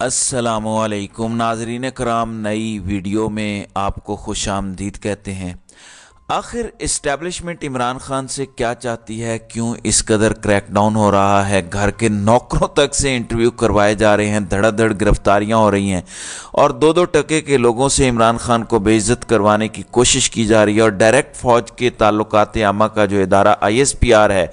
असलकुम नाजरीन कराम नई वीडियो में आपको खुश आमदीद कहते हैं आखिर इस्टेब्लिशमेंट इमरान खान से क्या चाहती है? क्यों इस कदर क्रैकडाउन हो रहा है? घर के नौकरों तक से इंटरव्यू करवाए जा रहे हैं, धड़ाधड़ गिरफ्तारियाँ हो रही हैं और दो दो टके के लोगों से इमरान खान को बेइज्जत करवाने की कोशिश की जा रही है और डायरेक्ट फ़ौज के ताल्लुकात आमा का जो इदारा आई एस पी आर है,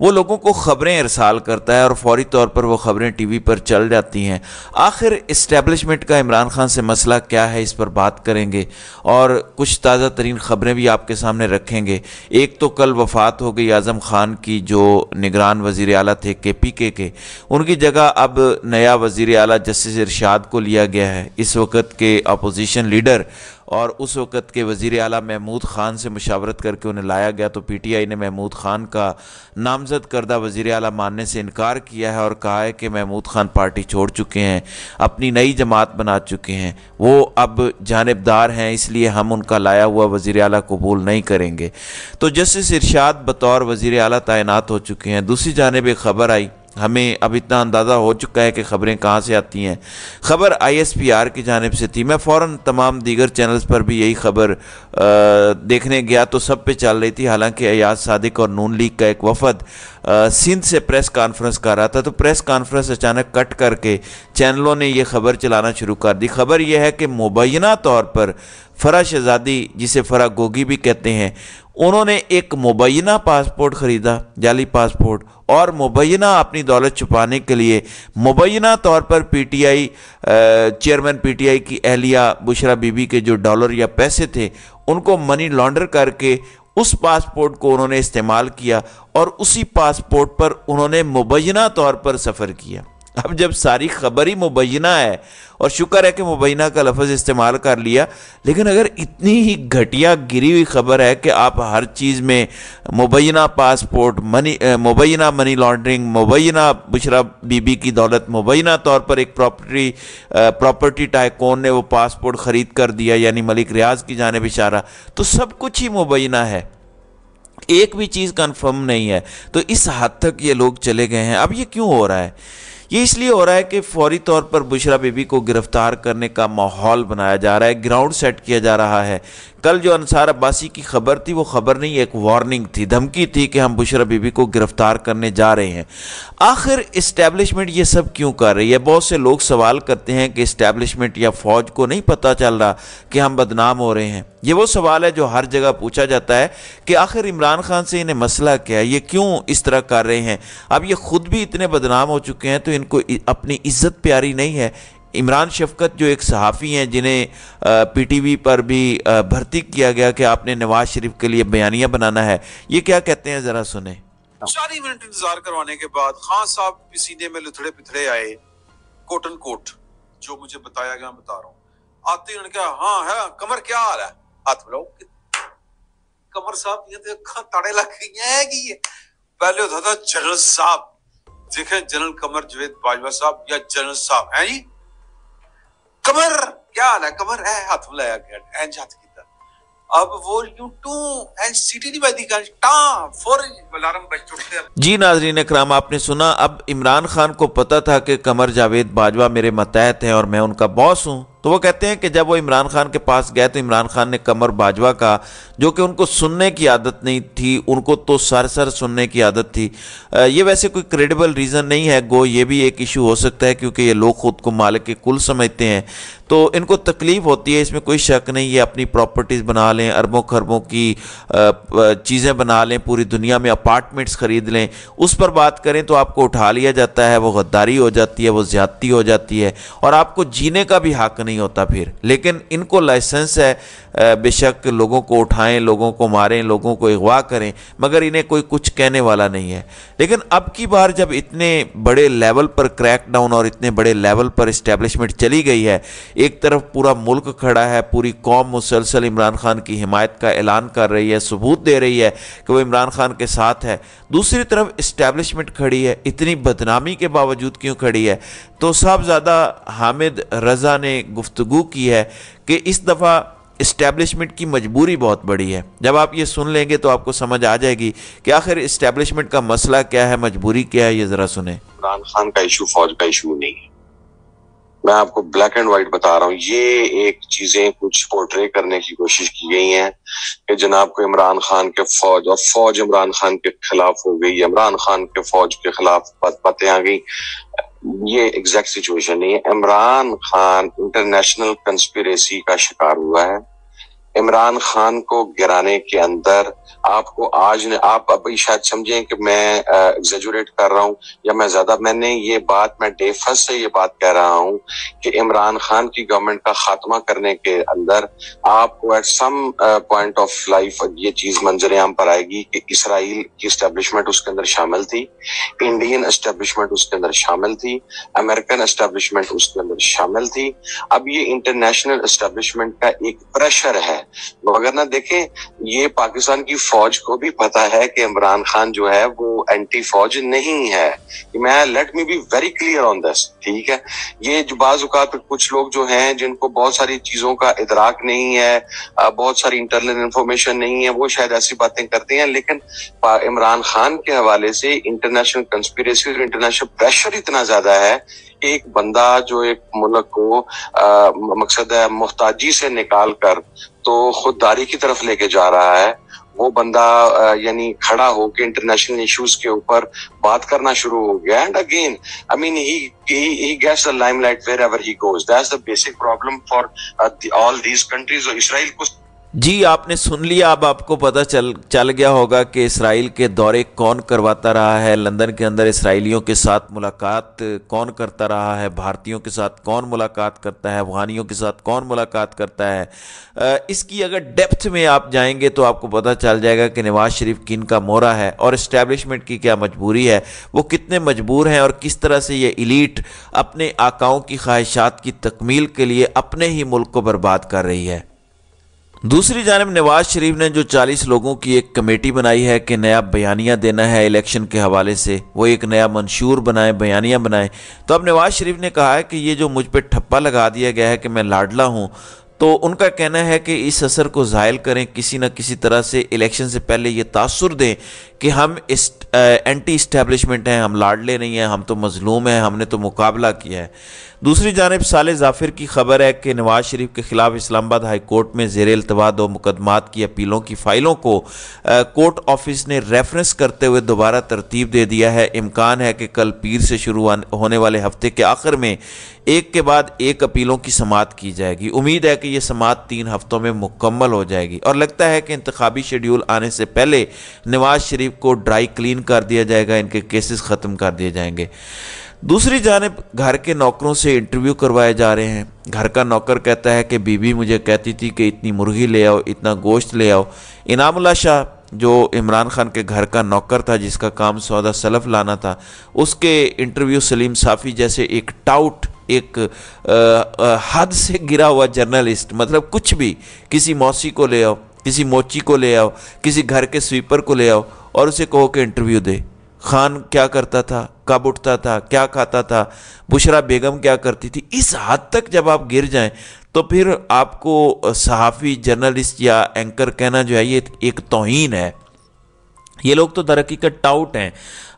वो लोगों को ख़बरें इरसाल करता है और फौरी तौर पर वो ख़बरें टी वी पर चल जाती हैं। आखिर इस्टेब्लिशमेंट का इमरान खान से मसला क्या है? इस पर बात करेंगे और कुछ ताज़ा तरीन ख़बरें भी आपके सामने रखेंगे। एक तो कल वफात हो गई आज़म खान की, जो निगरान वज़ी अला थे के पी के के। उनकी जगह अब नया वज़ी अला जस्टिस इरशाद को लिया गया है। इस वक्त के अपोजिशन लीडर और उस वक़्त के वज़ी अला महमूद ख़ान से मुशावरत करके उन्हें लाया गया तो पी टी आई ने महमूद ख़ान का नामजद करदा वज़ी अला मानने से इनकार किया है और कहा है कि महमूद ख़ान पार्टी छोड़ चुके हैं, अपनी नई जमात बना चुके हैं। वो अब जानबदार हैं, इसलिए हम उनका लाया हुआ वज़ी अला कबूल नहीं करेंगे। तो जस्टिस इरशाद बतौर वज़ी अला तैनात हो चुके हैं। दूसरी जानब एक ख़बर आई हमें अब इतना अंदाज़ा हो चुका है कि ख़बरें कहाँ से आती हैं। ख़बर आई एस पी आर की जानब से थी। मैं फ़ौर तमाम दीगर चैनल्स पर भी यही ख़बर देखने गया तो सब पे चल रही थी। हालाँकि अयाज सादिक और नून लीग का एक वफद सिंध से प्रेस कॉन्फ्रेंस कर रहा था तो प्रेस कॉन्फ्रेंस अचानक कट करके चैनलों ने यह खबर चलाना शुरू कर दी। खबर यह है कि मुबैना तौर पर फ़रा शहजादी, जिसे फ़रा गोगी भी कहते हैं उन्होंने एक मुबैना पासपोर्ट ख़रीदा, जाली पासपोर्ट, और मुबैना अपनी दौलत छुपाने के लिए मुबैना तौर पर पीटीआई चेयरमैन पीटीआई की अहलिया बुशरा बीबी के जो डॉलर या पैसे थे, उनको मनी लॉन्डर करके उस पासपोर्ट को उन्होंने इस्तेमाल किया और उसी पासपोर्ट पर उन्होंने मुबैना तौर पर सफ़र किया। अब जब सारी खबर ही मुबैना है, और शुक्र है कि मुबैना का लफज इस्तेमाल कर लिया, लेकिन अगर इतनी ही घटिया गिरी हुई खबर है कि आप हर चीज़ में मुबैना पासपोर्ट, मनी मुबैना मनी लॉन्ड्रिंग, मुबैना बुशरा बीबी की दौलत, मुबैना तौर पर एक प्रॉपर्टी प्रॉपर्टी टाइकोन ने वो पासपोर्ट ख़रीद कर दिया, यानी मलिक रियाज की जानब इशारा तो सब कुछ ही मुबैना है। एक भी चीज़ कन्फर्म नहीं है तो इस हद तक ये लोग चले गए हैं। अब ये क्यों हो रहा है? ये इसलिए हो रहा है कि फौरी तौर पर बुशरा बीबी को गिरफ़्तार करने का माहौल बनाया जा रहा है ग्राउंड सेट किया जा रहा है। कल जो अनसार अब्बासी की खबर थी, वो खबर नहीं, एक वार्निंग थी, धमकी थी कि हम बुशरा बीबी को गिरफ़्तार करने जा रहे हैं। आखिर इस्टेब्लिशमेंट ये सब क्यों कर रही है? बहुत से लोग सवाल करते हैं कि इस्टेब्लिशमेंट या फौज को नहीं पता चल रहा कि हम बदनाम हो रहे हैं। ये वो सवाल है जो हर जगह पूछा जाता है कि आखिर इमरान खान से इन्हें मसला क्या है? ये क्यों इस तरह कर रहे हैं? अब ये खुद भी इतने बदनाम हो चुके हैं तो इनको अपनी इज़्ज़त प्यारी नहीं है। इमरान शफकत जो एक सहाफ़ी हैं, जिन्हें पीटीवी पर भी भर्ती किया गया कि आपने नवाज़ शरीफ के लिए बयानिया बनाना है। ये क्या कहते हैं, ज़रा सुने। चार मिनट इंतज़ार करवाने के बाद खान साहब सीने में लुथड़े पिथड़े आए कोटन कोट जो मुझे बताया गया, बता रहा हूँ। आते उन्होंने कहा हाँ है, कमर क्या हाल है? हाथ मिलाओ। कमर साहब, ये तो अखा ताड़े लग गई है कि ये? पहले होता था जनरल साहब। देखे, जनरल कमर जवेद बाजवा साहब या जनरल साहब, है जी? कमर क्या हाल है, कमर है हाथ मिलाया गया एंज हाथ किया अब वो यू टू एंड सिटी नहीं बजती टा फोर अलार्म बज चुके जी नाजरीन कराम आपने सुना, अब इमरान खान को पता था कि कमर जावेद बाजवा मेरे मतहत हैं और मैं उनका बॉस हूँ। तो वो कहते हैं कि जब वो इमरान खान के पास गए तो इमरान खान ने कमर बाजवा का जो कि उनको सुनने की आदत नहीं थी, उनको तो सर सर सुनने की आदत थी। ये वैसे कोई क्रेडिबल रीज़न नहीं है, गो, ये भी एक इशू हो सकता है, क्योंकि ये लोग खुद को मालिक के कुल समझते हैं। तो इनको तकलीफ़ होती है, इसमें कोई शक नहीं, ये अपनी प्रॉपर्टीज़ बना लें, अरबों खरबों की चीज़ें बना लें, पूरी दुनिया में अपार्टमेंट्स ख़रीद लें। उस पर बात करें तो आपको उठा लिया जाता है, वो गद्दारी हो जाती है, वो ज़्यादती हो जाती है, और आपको जीने का भी हक नहीं। नहीं होता फिर। लेकिन इनको लाइसेंस है बेशक लोगों को उठाएँ, लोगों को मारें, लोगों को अगवा करें, मगर इन्हें कोई कुछ कहने वाला नहीं है। लेकिन अब की बार जब इतने बड़े लेवल पर क्रैकडाउन और इतने बड़े लेवल पर इस्टेब्लिशमेंट चली गई है, एक तरफ़ पूरा मुल्क खड़ा है, पूरी कौम मुसलसल इमरान खान की हिमायत का ऐलान कर रही है, सबूत दे रही है कि वो इमरान खान के साथ है। दूसरी तरफ़ इस्टेब्लिशमेंट खड़ी है, इतनी बदनामी के बावजूद क्यों खड़ी है? तो साहबजादा हामिद रज़ा ने गुफ्तगु की है कि इस दफ़ा इस्टेब्लिशमेंट की मजबूरी बहुत बड़ी है। जब आप ये सुन लेंगे तो आपको समझ आ जाएगी कि आखिर इस्टेब्लिशमेंट का मसला क्या है, मजबूरी क्या है, ये ज़रा सुने। इमरान खान का इशू फौज का इशू नहीं है। मैं आपको ब्लैक एंड व्हाइट बता रहा हूँ, ये एक चीज़ें कुछ पोर्ट्रे करने की कोशिश की गई हैं कि जनाब को इमरान खान के फौज और फौज इमरान खान के खिलाफ हो गई, इमरान खान के फौज के खिलाफ बातें आ गई। ये एग्जैक्ट सिचुएशन नहीं है। इमरान खान इंटरनेशनल कंस्पिरेसी का शिकार हुआ है। इमरान खान को गिराने के अंदर आपको आज ने आप अभी शायद समझें कि मैं एग्जेजुरेट कर रहा हूँ या मैं ज़्यादा मैंने ये बात मैं डे फ़र्स्ट से ये बात कह रहा हूँ कि इमरान खान की गवर्नमेंट का खात्मा करने के अंदर आपको at some point of life ये चीज़ मंजर आम पर आएगी कि इसराइल की स्टेब्लिशमेंट उसके अंदर शामिल थी इंडियन एस्टेब्लिशमेंट उसके अंदर शामिल थी अमेरिकन एस्टेब्लिशमेंट उसके अंदर शामिल थी। अब ये इंटरनेशनल एस्टेब्लिशमेंट का एक प्रेशर है। अगर ना देखें, ये पाकिस्तान की फौज को भी पता है कि इमरान खान जो है वो एंटी फौज नहीं है। मैं let me be very clear on this ठीक है? ये जो बाजुकात कुछ लोग जो हैं जिनको बहुत सारी चीज़ों का इदराक नहीं है बहुत सारी इंटरनल इंफॉर्मेशन नहीं है वो शायद ऐसी बातें करते हैं लेकिन इमरान खान के हवाले से इंटरनेशनल कंस्पिरेसी और इंटरनेशनल प्रेशर इतना ज़्यादा है एक बंदा जो एक मुल्क को आ, मकसद है मोहताजी से निकाल कर तो खुददारी की तरफ़ लेके जा रहा है वो बंदा यानी खड़ा होकर इंटरनेशनल इश्यूज़ के ऊपर बात करना शुरू हो गया। And again I mean he he gets the limelight wherever he goes that's the basic problem for all these countries और इसराइल को जी, आपने सुन लिया, अब आपको पता चल चल गया होगा कि इसराइल के दौरे कौन करवाता रहा है, लंदन के अंदर इसराइलियों के साथ मुलाकात कौन करता रहा है, भारतीयों के साथ कौन मुलाकात करता है, अफगानियों के साथ कौन मुलाकात करता है? इसकी अगर डेप्थ में आप जाएँगे तो आपको पता चल जाएगा कि नवाज़ शरीफ किन का मोरा है और इस्टेब्लिशमेंट की क्या मजबूरी है, वो कितने मजबूर हैं और किस तरह से ये इलीट अपने आकाओं की ख्वाहिशात की तकमील के लिए अपने ही मुल्क को बर्बाद कर रही है। दूसरी जानब, नवाज़ शरीफ ने जो 40 लोगों की एक कमेटी बनाई है कि नया बयानिया देना है इलेक्शन के हवाले से, वो एक नया मंशूर बनाए, बयानिया बनाए। तो अब नवाज़ शरीफ ने कहा है कि ये जो मुझ पर ठप्पा लगा दिया गया है कि मैं लाडला हूँ तो उनका कहना है कि इस असर को ज़ायल करें, किसी न किसी तरह से इलेक्शन से पहले ये तासर दें कि हम इस एंटी इस्टेब्लिशमेंट हैं, हम लाडले नहीं हैं, हम तो मजलूम हैं, हमने तो मुकाबला किया है। दूसरी जानब साल जाफिर की खबर है कि नवाज़ शरीफ के खिलाफ इस्लामाबाद हाई कोर्ट में जेर अल्तवा दो मुकदमात की अपीलों की फ़ाइलों को कोर्ट ऑफ़िस ने रेफरेंस करते हुए दोबारा तरतीब दे दिया है। इम्कान है कि कल पीर से शुरू होने वाले हफ़्ते के आखिर में एक के बाद एक अपीलों की समात की जाएगी। उम्मीद है कि यह समात तीन हफ्तों में मुकम्मल हो जाएगी। और लगता है कि इंतबी शेड्यूल आने से पहले नवाज़ शरीफ को ड्राई क्लीन कर दिया जाएगा, इनके केसेस ख़त्म कर दिए जाएँगे। दूसरी जानब, घर के नौकरों से इंटरव्यू करवाए जा रहे हैं। घर का नौकर कहता है कि, बीबी मुझे कहती थी कि इतनी मुर्गी ले आओ, इतना गोश्त ले आओ। इनामुल्ला शाह, जो इमरान खान के घर का नौकर था, जिसका काम सौदा सलफ लाना था, उसके इंटरव्यू सलीम साफ़ी जैसे एक टाउट एक हद से गिरा हुआ जर्नलिस्ट मतलब कुछ भी, किसी मौसी को ले आओ, किसी मोची को ले आओ, किसी घर के स्वीपर को ले आओ और उसे कहो कि इंटरव्यू दे। खान क्या करता था, कब उठता था, क्या खाता था, बुशरा बेगम क्या करती थी, इस हद तक जब आप गिर जाएँ तो फिर आपको सहाफ़ी जर्नलिस्ट या एंकर कहना जो है, ये एक तोहन है। ये लोग तो तरक्की के टाउट हैं।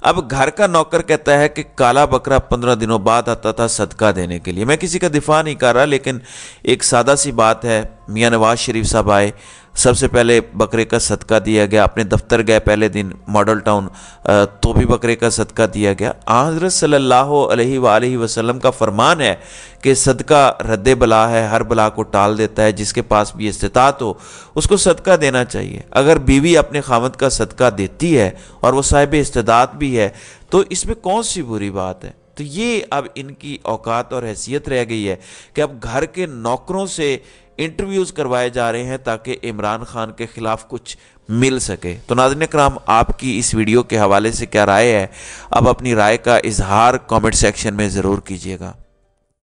अब घर का नौकर कहता है कि काला बकरा पंद्रह दिनों बाद आता था सदका देने के लिए। मैं किसी का दिफा नहीं कर रहा, लेकिन एक सादा सी बात है, मियाँ नवाज़ शरीफ साहब आए सबसे पहले बकरे का सदका दिया गया, अपने दफ्तर गए पहले दिन, मॉडल टाउन तो भी बकरे का सदका दिया गया। हज़रत सल्लल्लाहु अलैहि वसल्लम का फरमान है कि सदका रद्द बला है, हर बला को टाल देता है, जिसके पास भी इस्तात हो, उसको सदका देना चाहिए। अगर बीवी अपने खामद का सदका देती है और वो साहिब इस्तात भी है तो इसमें कौन सी बुरी बात है? तो ये अब इनकी औकात और हैसियत रह गई है कि अब घर के नौकरों से इंटरव्यूज़ करवाए जा रहे हैं ताकि इमरान खान के ख़िलाफ़ कुछ मिल सके। तो नाजन कराम आपकी इस वीडियो के हवाले से क्या राय है? अब अपनी राय का इजहार कमेंट सेक्शन में ज़रूर कीजिएगा।